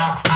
not